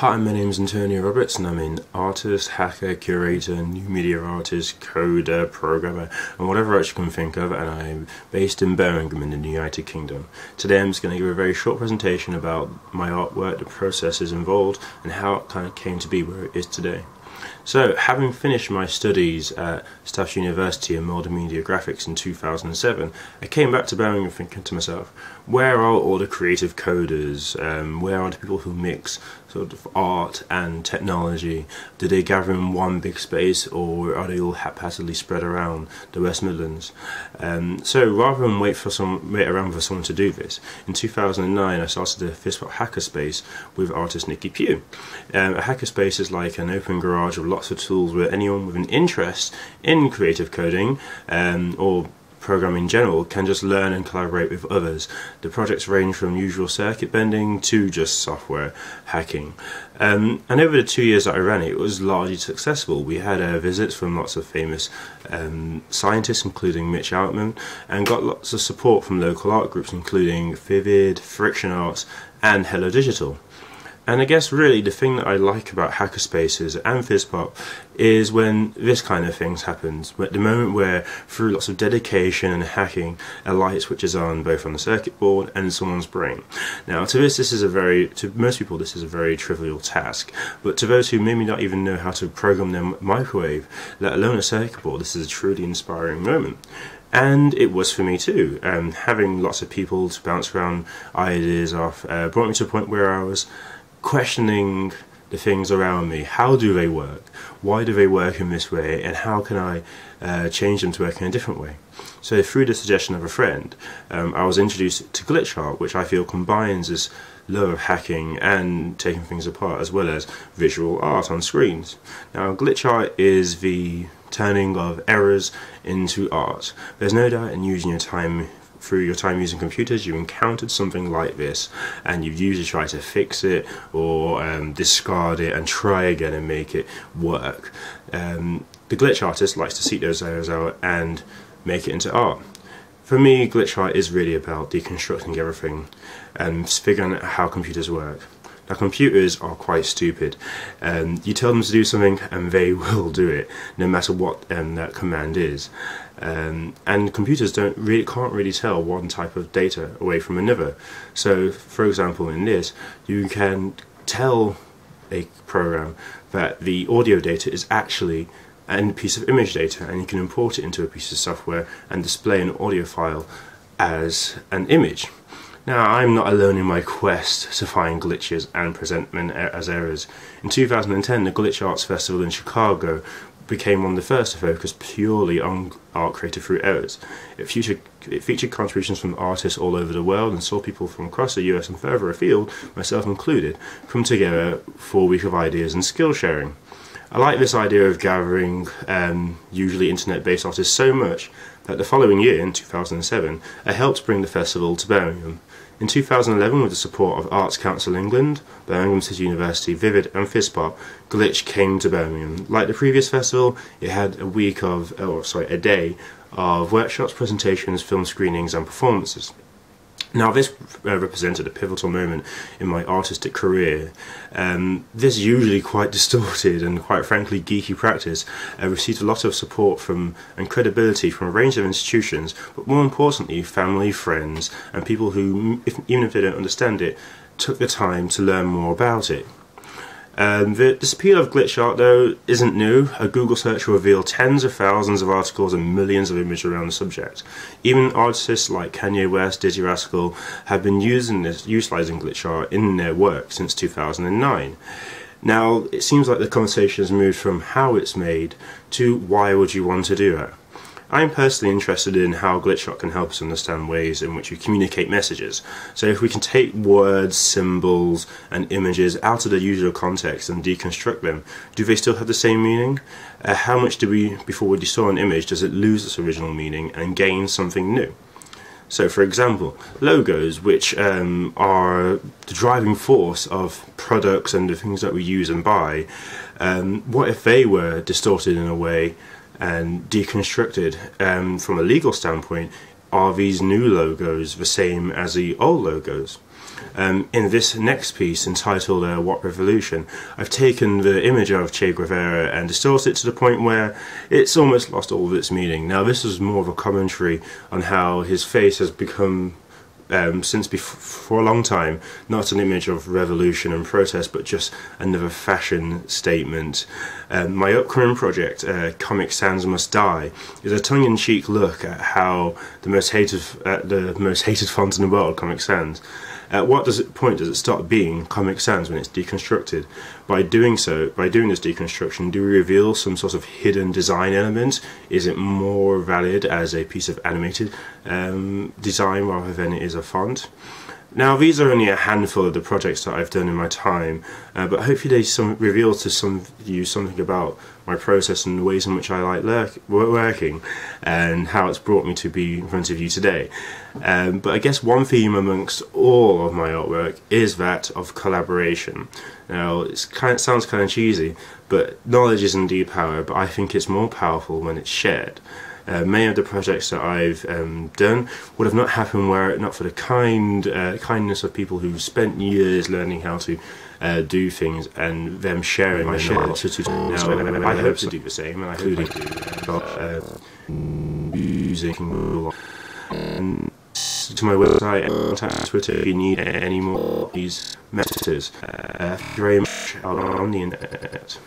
Hi, my name is Antonio Roberts and I'm an artist, hacker, curator, new media artist, coder, programmer and whatever else you can think of and I'm based in Birmingham in the United Kingdom. Today I'm just going to give a very short presentation about my artwork, the processes involved and how it kind of came to be where it is today. So, having finished my studies at Tufts University in multimedia graphics in 2007, I came back to Birmingham thinking to myself, where are all the creative coders? Um, where are the people who mix sort of art and technology? Do they gather in one big space or are they all haphazardly spread around the West Midlands? Um, so rather than wait for some wait around for someone to do this, in 2009 I started the FizzPop Hackerspace with artist Nikki Pugh. Um, a hackerspace is like an open garage with lots of tools where anyone with an interest in creative coding um, or programming in general can just learn and collaborate with others. The projects range from usual circuit bending to just software hacking. Um, and over the two years that I ran it, it was largely successful. We had uh, visits from lots of famous um, scientists, including Mitch Altman, and got lots of support from local art groups, including Vivid, Friction Arts, and Hello Digital. And I guess really the thing that I like about hackerspaces and FizzPop is when this kind of things happens. At the moment where through lots of dedication and hacking, a light switches on both on the circuit board and someone's brain. Now to this, this is a very, to most people this is a very trivial task, but to those who maybe not even know how to program their microwave, let alone a circuit board, this is a truly inspiring moment and it was for me too. Um, having lots of people to bounce around ideas off uh, brought me to a point where I was questioning the things around me. How do they work? Why do they work in this way? And how can I uh, change them to work in a different way? So through the suggestion of a friend, um, I was introduced to glitch art, which I feel combines this love of hacking and taking things apart, as well as visual art on screens. Now, glitch art is the turning of errors into art. There's no doubt in using your time through your time using computers you encountered something like this and you've usually tried to fix it or um, discard it and try again and make it work. Um, the glitch artist likes to seek those errors out and make it into art. For me, glitch art is really about deconstructing everything and figuring out how computers work. Now computers are quite stupid. Um, you tell them to do something and they will do it, no matter what um, that command is. Um, and computers don't really can't really tell one type of data away from another. So, for example, in this, you can tell a program that the audio data is actually a piece of image data, and you can import it into a piece of software and display an audio file as an image. Now, I'm not alone in my quest to find glitches and present them as errors. In 2010, the Glitch Arts Festival in Chicago became one of the first to focus purely on art created through errors. It featured, it featured contributions from artists all over the world and saw people from across the US and further afield, myself included, come together for a week of ideas and skill sharing. I like this idea of gathering um, usually internet-based artists so much that the following year, in 2007, I helped bring the festival to Birmingham. In 2011, with the support of Arts Council England, Birmingham City University, Vivid and FizzPop, Glitch came to Birmingham. Like the previous festival, it had a week of, oh sorry, a day of workshops, presentations, film screenings and performances. Now, this uh, represented a pivotal moment in my artistic career. Um, this usually quite distorted and quite frankly geeky practice uh, received a lot of support from and credibility from a range of institutions, but more importantly, family, friends, and people who, if, even if they don't understand it, took the time to learn more about it. Um, the disappeal of glitch art, though, isn't new. A Google search will reveal tens of thousands of articles and millions of images around the subject. Even artists like Kanye West, Dizzee Rascal have been using this, utilizing glitch art in their work since 2009. Now, it seems like the conversation has moved from how it's made to why would you want to do it. I'm personally interested in how Glitchart can help us understand ways in which we communicate messages. So if we can take words, symbols and images out of their usual context and deconstruct them, do they still have the same meaning? Uh, how much do we, before we distort an image, does it lose its original meaning and gain something new? So, for example, logos, which um, are the driving force of products and the things that we use and buy, um, what if they were distorted in a way and deconstructed um, from a legal standpoint, are these new logos the same as the old logos? Um, in this next piece entitled uh, What Revolution, I've taken the image of Che Guevara and distorted it to the point where it's almost lost all of its meaning. Now, this is more of a commentary on how his face has become um, since for a long time not an image of revolution and protest, but just another fashion statement. Um, my upcoming project, uh, Comic Sans Must Die, is a tongue-in-cheek look at how the most hated, uh, the most hated font in the world, Comic Sans, at what does it point does it stop being Comic Sans when it's deconstructed? By doing so, by doing this deconstruction, do we reveal some sort of hidden design element? Is it more valid as a piece of animated um, design rather than it is font? Now, these are only a handful of the projects that I've done in my time, uh, but hopefully they some, reveal to some of you something about my process and the ways in which I like lurk, working and how it's brought me to be in front of you today. Um, but I guess one theme amongst all of my artwork is that of collaboration. Now, it kind of, sounds kind of cheesy, but knowledge is indeed power, but I think it's more powerful when it's shared. Uh, many of the projects that I've um, done would have not happened were it not for the kind uh, kindness of people who've spent years learning how to uh, do things and them sharing my knowledge. Now, I hope to do the same, and I hope to do uh, music and to my website and contact Twitter if you need any more of these messages. Uh, thank you very much on the internet.